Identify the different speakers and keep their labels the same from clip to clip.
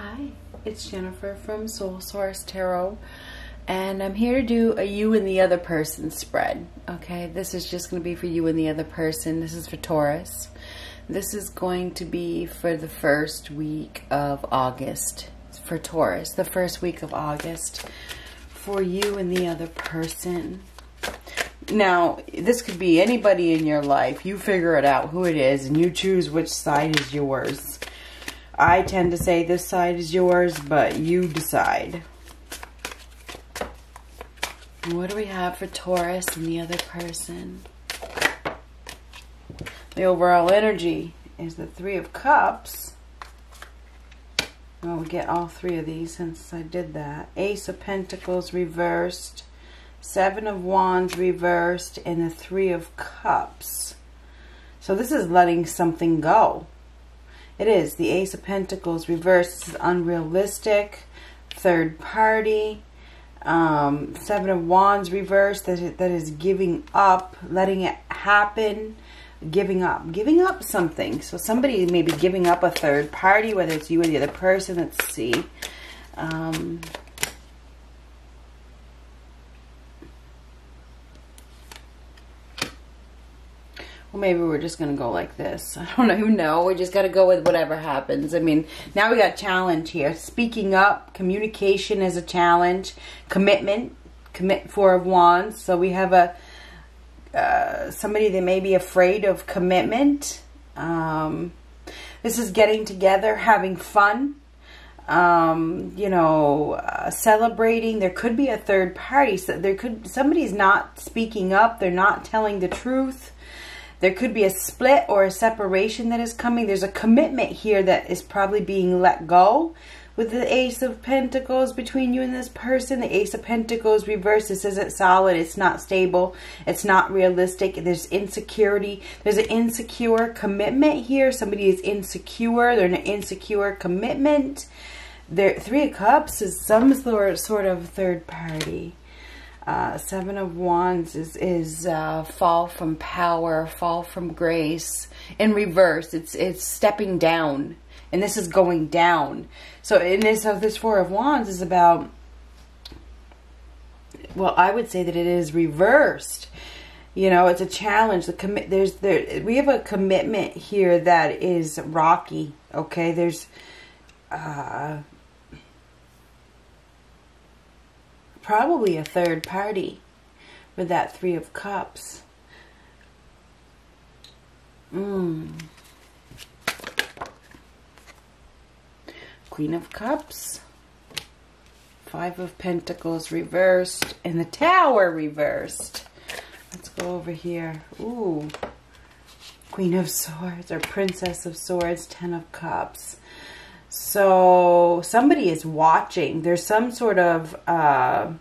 Speaker 1: Hi, it's Jennifer from Soul Source Tarot, and I'm here to do a you and the other person spread. Okay, this is just going to be for you and the other person. This is for Taurus. This is going to be for the first week of August for Taurus, the first week of August for you and the other person. Now, this could be anybody in your life. You figure it out who it is and you choose which side is yours. I tend to say this side is yours, but you decide. What do we have for Taurus and the other person? The overall energy is the Three of Cups. Well, we get all three of these since I did that. Ace of Pentacles reversed. Seven of Wands reversed. And the Three of Cups. So this is letting something go. It is. The Ace of Pentacles reversed. This is unrealistic. Third party. Um, Seven of Wands reversed. That that is giving up. Letting it happen. Giving up. Giving up something. So somebody may be giving up a third party. Whether it's you or the other person. Let's see. Um, Well, maybe we're just going to go like this. I don't know. We just got to go with whatever happens. I mean, now we got challenge here. Speaking up, communication is a challenge. Commitment, commit four of wands. So we have a uh, somebody that may be afraid of commitment. Um, this is getting together, having fun. Um, you know, uh, celebrating. There could be a third party. So there could somebody's not speaking up. They're not telling the truth. There could be a split or a separation that is coming. There's a commitment here that is probably being let go with the Ace of Pentacles between you and this person. The Ace of Pentacles reversed. This isn't solid. It's not stable. It's not realistic. There's insecurity. There's an insecure commitment here. Somebody is insecure. They're in an insecure commitment. There, Three of Cups is some sort of third party. Uh, Seven of Wands is, is uh, fall from power, fall from grace. In reverse, it's it's stepping down. And this is going down. So in this, so this Four of Wands is about, well, I would say that it is reversed. You know, it's a challenge. The commit there's there we have a commitment here that is rocky. Okay, there's uh probably a third party with that Three of Cups. Mm. Queen of Cups. Five of Pentacles reversed. And the Tower reversed. Let's go over here. Ooh. Queen of Swords or Princess of Swords. Ten of Cups. So somebody is watching. There's some sort of, uh,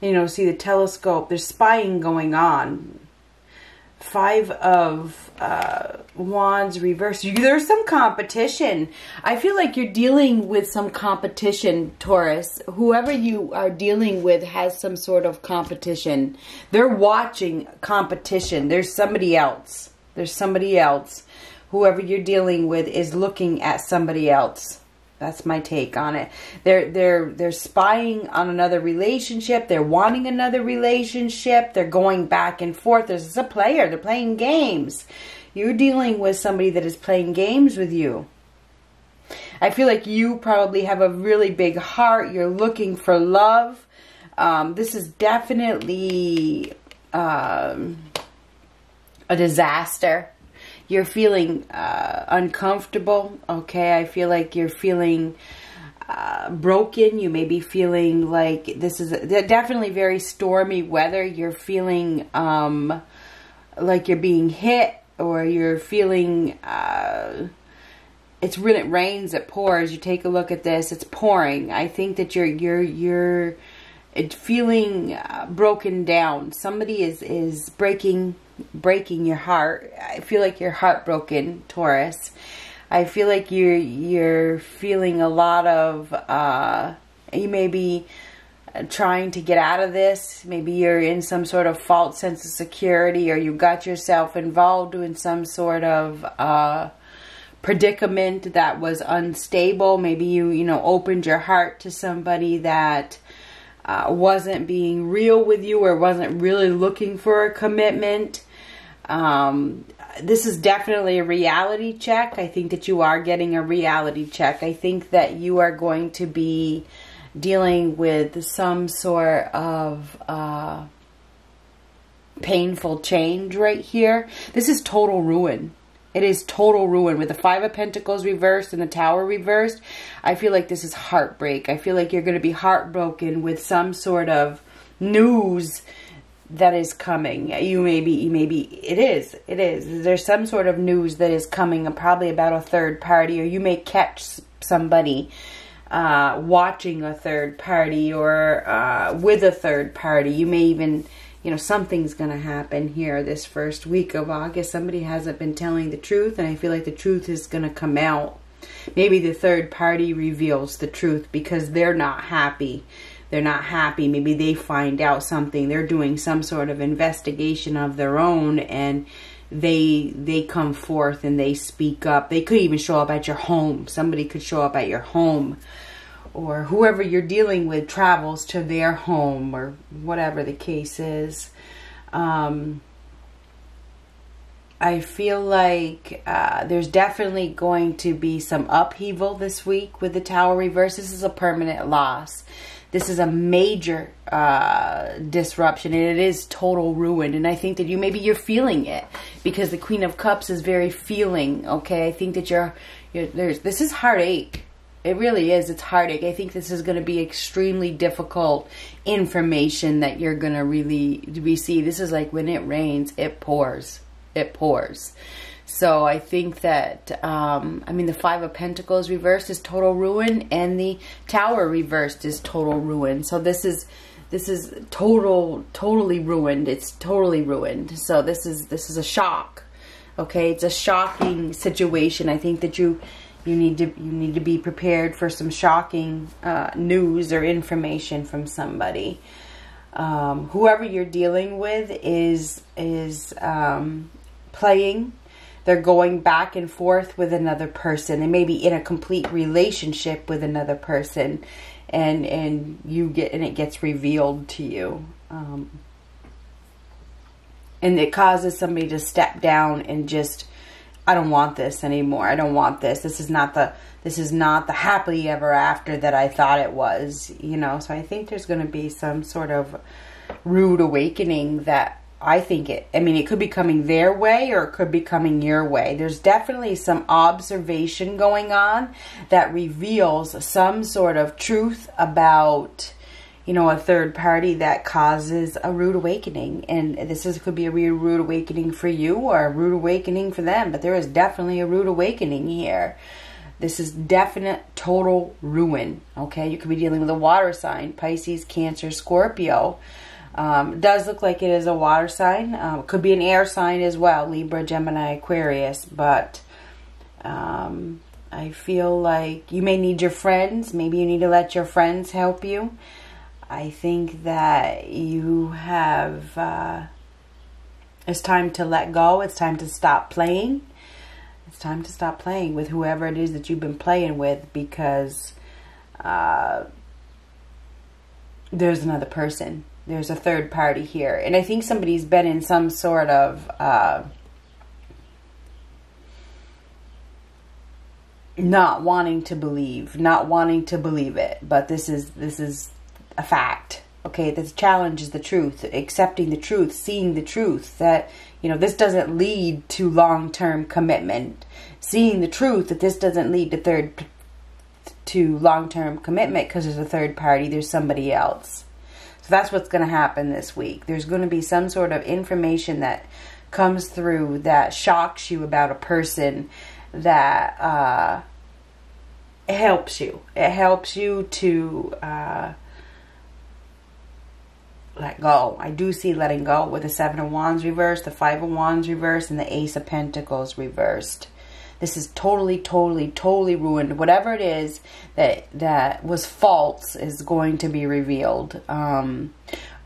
Speaker 1: you know, see the telescope. There's spying going on. Five of uh, Wands reversed. There's some competition. I feel like you're dealing with some competition, Taurus. Whoever you are dealing with has some sort of competition. They're watching competition. There's somebody else. There's somebody else whoever you're dealing with is looking at somebody else. That's my take on it. They're they're they're spying on another relationship. They're wanting another relationship. They're going back and forth. There's a player. They're playing games. You're dealing with somebody that is playing games with you. I feel like you probably have a really big heart. You're looking for love. Um, this is definitely um, a disaster you're feeling uh, uncomfortable, okay? I feel like you're feeling uh, broken. You may be feeling like this is definitely very stormy weather. You're feeling um, like you're being hit or you're feeling... Uh, it's when it rains, it pours. You take a look at this. It's pouring. I think that you're you're you're feeling uh, broken down. Somebody is is breaking breaking your heart. I feel like you're heartbroken, Taurus. I feel like you're you're feeling a lot of uh, you may be trying to get out of this. Maybe you're in some sort of false sense of security, or you got yourself involved in some sort of uh, predicament that was unstable. Maybe you, you know, opened your heart to somebody that uh, wasn't being real with you or wasn't really looking for a commitment. Um, this is definitely a reality check. I think that you are getting a reality check. I think that you are going to be dealing with some sort of uh, painful change right here. This is total ruin. It is total ruin. With the Five of Pentacles reversed and the Tower reversed, I feel like this is heartbreak. I feel like you're going to be heartbroken with some sort of news that is coming. You may be, you may be, it is, it is. There's some sort of news that is coming, probably about a third party, or you may catch somebody uh, watching a third party or uh, with a third party. You may even you know, something's going to happen here this first week of August. Somebody hasn't been telling the truth, and I feel like the truth is going to come out. Maybe the third party reveals the truth because they're not happy. They're not happy. Maybe they find out something. They're doing some sort of investigation of their own, and they they come forth and they speak up. They could even show up at your home. Somebody could show up at your home or whoever you're dealing with travels to their home or whatever the case is. Um, I feel like uh, there's definitely going to be some upheaval this week with the Tower reverse. This is a permanent loss. This is a major uh, disruption and it is total ruin. And I think that you maybe you're feeling it because the Queen of Cups is very feeling. Okay, I think that you're, you're there's this is heartache it really is. It's heartache. I think this is going to be extremely difficult information that you're going to really receive. This is like when it rains, it pours. It pours. So I think that, um, I mean, the Five of Pentacles reversed is total ruin, and the Tower reversed is total ruin. So this is this is total, totally ruined. It's totally ruined. So this is this is a shock. Okay, it's a shocking situation. I think that you you need to you need to be prepared for some shocking uh, news or information from somebody. Um, whoever you're dealing with is is um, playing. They're going back and forth with another person. They may be in a complete relationship with another person, and and you get and it gets revealed to you. Um, and it causes somebody to step down and just I don't want this anymore. I don't want this. This is not the this is not the happily ever after that I thought it was, you know. So I think there's going to be some sort of rude awakening that I think it I mean it could be coming their way or it could be coming your way. There's definitely some observation going on that reveals some sort of truth about you know, a third party that causes a rude awakening. And this is could be a real rude awakening for you or a rude awakening for them, but there is definitely a rude awakening here. This is definite total ruin. Okay, you could be dealing with a water sign, Pisces, Cancer, Scorpio. Um, does look like it is a water sign. Um, could be an air sign as well, Libra, Gemini, Aquarius. But um, I feel like you may need your friends. Maybe you need to let your friends help you. I think that you have, uh, it's time to let go. It's time to stop playing. It's time to stop playing with whoever it is that you've been playing with because uh, there's another person. There's a third party here. And I think somebody's been in some sort of... Uh, not wanting to believe, not wanting to believe it, but this is this is a fact. Okay, the challenge is the truth, accepting the truth, seeing the truth that, you know, this doesn't lead to long term commitment. Seeing the truth that this doesn't lead to third to long term commitment because there's a third party, there's somebody else. So that's what's going to happen this week. There's going to be some sort of information that comes through that shocks you about a person that uh, helps you. It helps you to. Uh, let go. I do see letting go with the Seven of Wands reversed, the Five of Wands reversed, and the Ace of Pentacles reversed. This is totally, totally, totally ruined. Whatever it is that that was false is going to be revealed. Um,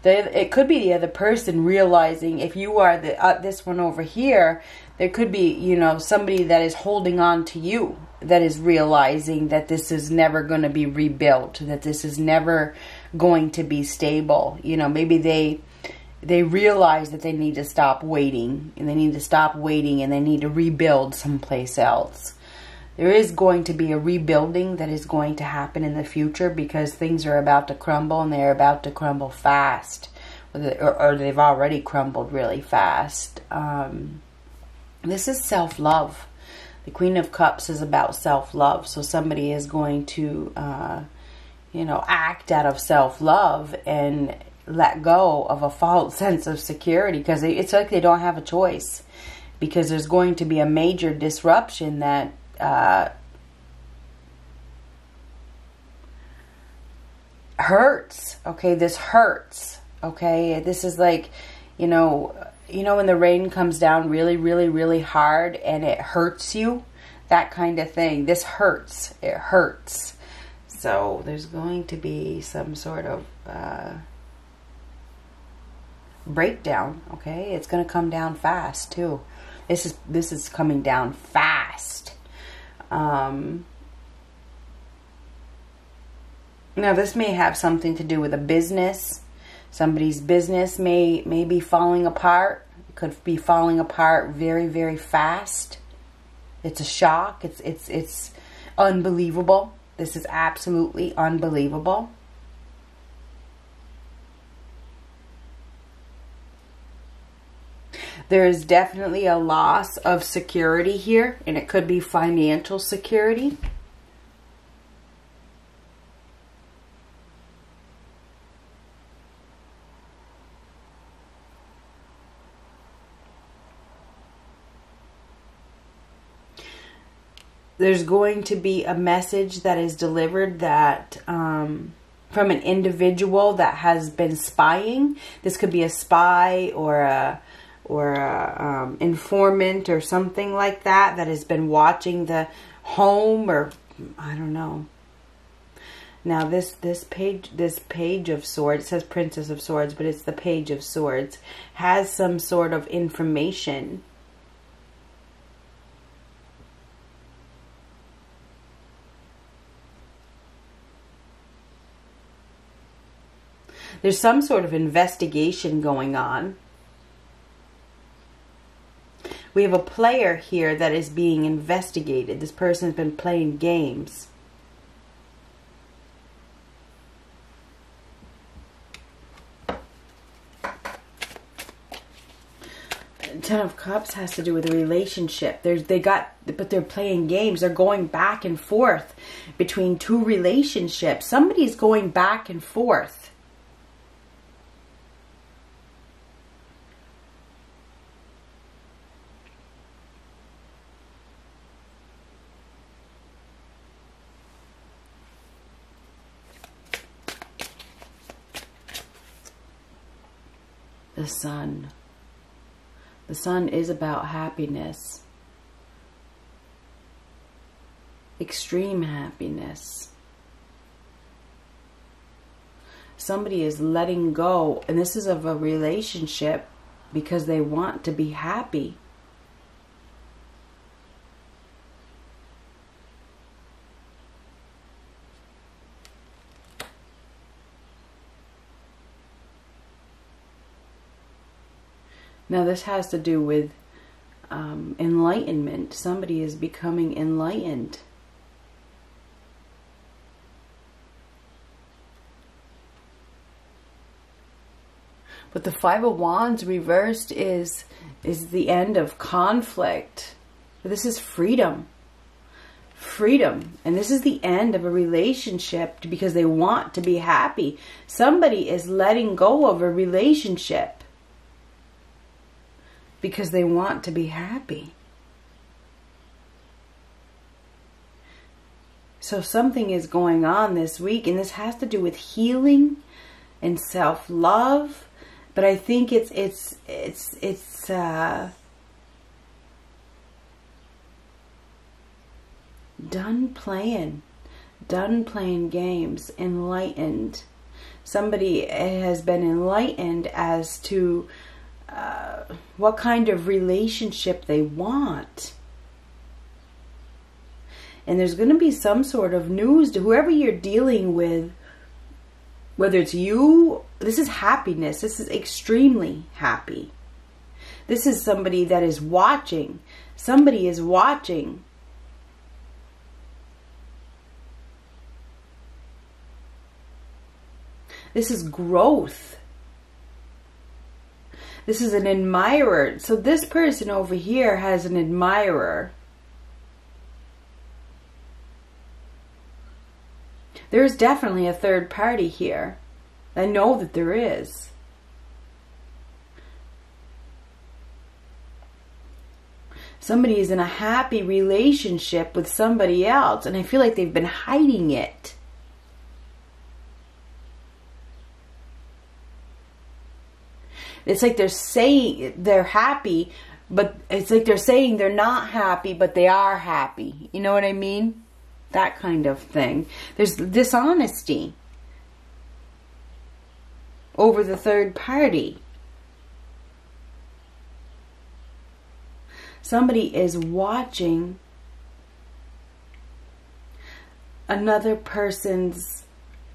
Speaker 1: the, it could be the other person realizing if you are the uh, this one over here there could be, you know, somebody that is holding on to you that is realizing that this is never going to be rebuilt, that this is never going to be stable. You know, maybe they they realize that they need to stop waiting and they need to stop waiting and they need to rebuild someplace else. There is going to be a rebuilding that is going to happen in the future because things are about to crumble and they're about to crumble fast. Or, or they've already crumbled really fast. Um, this is self love. The Queen of Cups is about self love. So somebody is going to, uh, you know, act out of self love and let go of a false sense of security because it's like they don't have a choice because there's going to be a major disruption that uh, hurts okay? This hurts okay? This is like you know you know when the rain comes down really really really hard and it hurts you? That kind of thing. This hurts. It hurts so there's going to be some sort of uh, breakdown. Okay, it's going to come down fast too. This is this is coming down fast. Um, now this may have something to do with a business. Somebody's business may may be falling apart. It could be falling apart very very fast. It's a shock. It's it's it's unbelievable. This is absolutely unbelievable. There is definitely a loss of security here, and it could be financial security. There's going to be a message that is delivered that um, from an individual that has been spying. This could be a spy or a or a um, informant or something like that that has been watching the home or I don't know. Now this this page this page of swords says Princess of Swords, but it's the page of swords has some sort of information. There's some sort of investigation going on. We have a player here that is being investigated. This person's been playing games. Ten of Cups has to do with a relationship. There's they got, but they're playing games. They're going back and forth between two relationships. Somebody's going back and forth. The sun. The sun is about happiness, extreme happiness. Somebody is letting go, and this is of a relationship because they want to be happy. Now, this has to do with um, enlightenment. Somebody is becoming enlightened. But the Five of Wands reversed is is the end of conflict. This is freedom. Freedom. And this is the end of a relationship because they want to be happy. Somebody is letting go of a relationship because they want to be happy. So something is going on this week, and this has to do with healing and self-love. But I think it's it's it's it's uh, done playing, done playing games, enlightened. Somebody has been enlightened as to uh, what kind of relationship they want. And there's going to be some sort of news to whoever you're dealing with, whether it's you, this is happiness. This is extremely happy. This is somebody that is watching. Somebody is watching. This is growth. This is an admirer. So this person over here has an admirer. There's definitely a third party here. I know that there is. Somebody is in a happy relationship with somebody else, and I feel like they've been hiding it. It's like they're saying they're happy, but it's like they're saying they're not happy, but they are happy. You know what I mean? That kind of thing. There's dishonesty over the third party. Somebody is watching another person's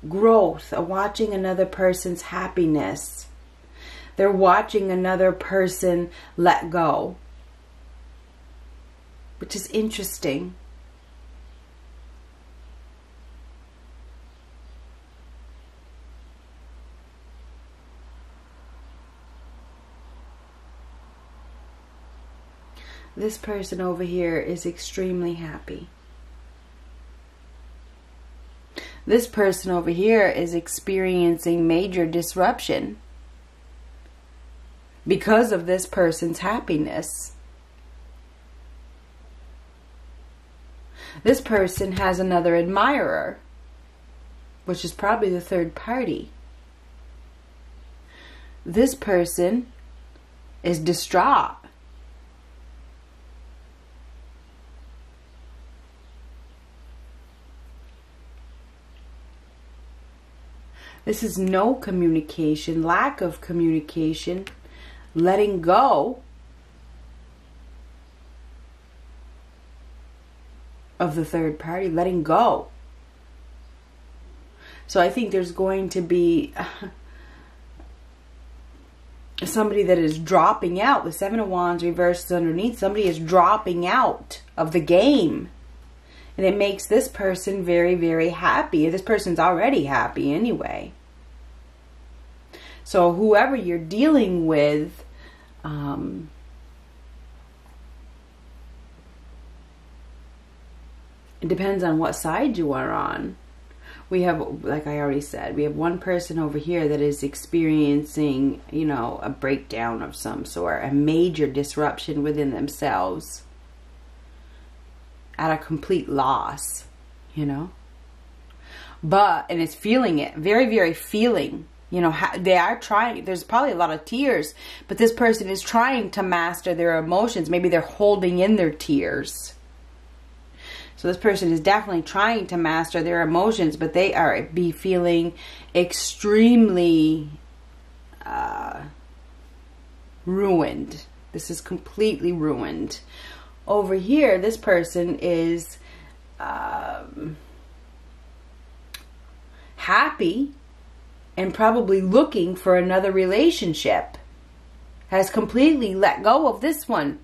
Speaker 1: growth, or watching another person's happiness. They're watching another person let go, which is interesting. This person over here is extremely happy. This person over here is experiencing major disruption because of this person's happiness. This person has another admirer, which is probably the third party. This person is distraught. This is no communication, lack of communication letting go of the third party, letting go. So I think there's going to be somebody that is dropping out. The Seven of Wands reversed underneath. Somebody is dropping out of the game. And it makes this person very, very happy. This person's already happy anyway. So whoever you're dealing with, um, it depends on what side you are on. We have, like I already said, we have one person over here that is experiencing, you know, a breakdown of some sort, a major disruption within themselves at a complete loss, you know? But, and it's feeling it, very, very feeling you know they are trying there's probably a lot of tears but this person is trying to master their emotions. Maybe they're holding in their tears. So this person is definitely trying to master their emotions but they are be feeling extremely uh, ruined. This is completely ruined. Over here this person is um, happy and probably looking for another relationship has completely let go of this one.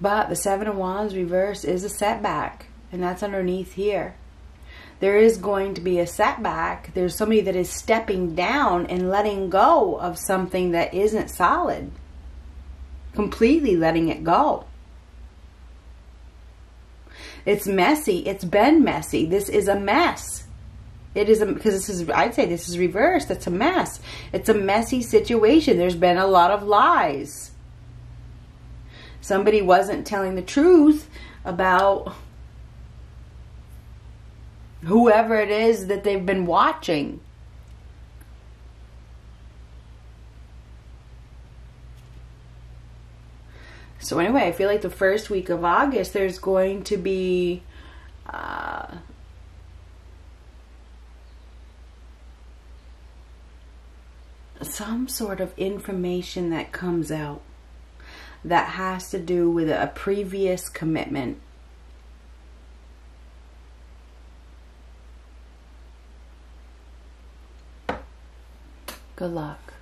Speaker 1: But the Seven of Wands reverse is a setback, and that's underneath here there is going to be a setback. There's somebody that is stepping down and letting go of something that isn't solid. Completely letting it go. It's messy. It's been messy. This is a mess. It is because this is, I'd say this is reversed. It's a mess. It's a messy situation. There's been a lot of lies. Somebody wasn't telling the truth about whoever it is that they've been watching. So anyway, I feel like the first week of August there's going to be uh, some sort of information that comes out that has to do with a previous commitment. Good luck.